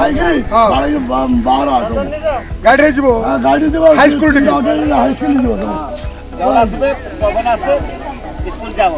ହଁ। ବାହାରି ବାହାର ଆସ ଗାଡ଼ିରେ ଯିବ ଗାଡ଼ି ಹೈ ಸ್ಕೂಲ್ ଟିକେ। ହାଇସ୍କୁଲ ଯିବ ତମେ জল আসবে পবন আসবে স্কুল যাব